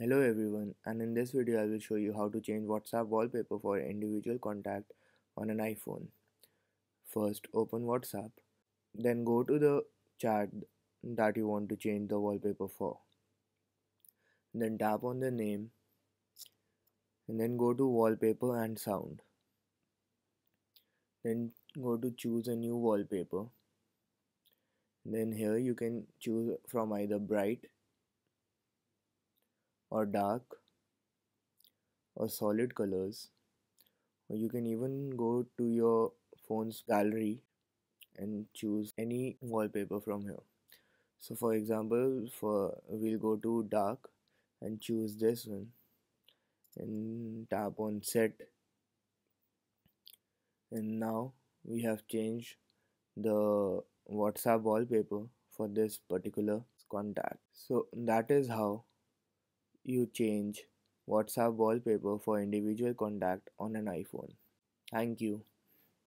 Hello everyone and in this video I will show you how to change WhatsApp wallpaper for individual contact on an iPhone. First open WhatsApp then go to the chat that you want to change the wallpaper for. Then tap on the name and then go to wallpaper and sound. Then go to choose a new wallpaper. Then here you can choose from either bright or dark or solid colors or you can even go to your phone's gallery and choose any wallpaper from here. So for example for we'll go to dark and choose this one and tap on set. And now we have changed the WhatsApp wallpaper for this particular contact. So that is how you change WhatsApp wallpaper for individual contact on an iPhone. Thank you.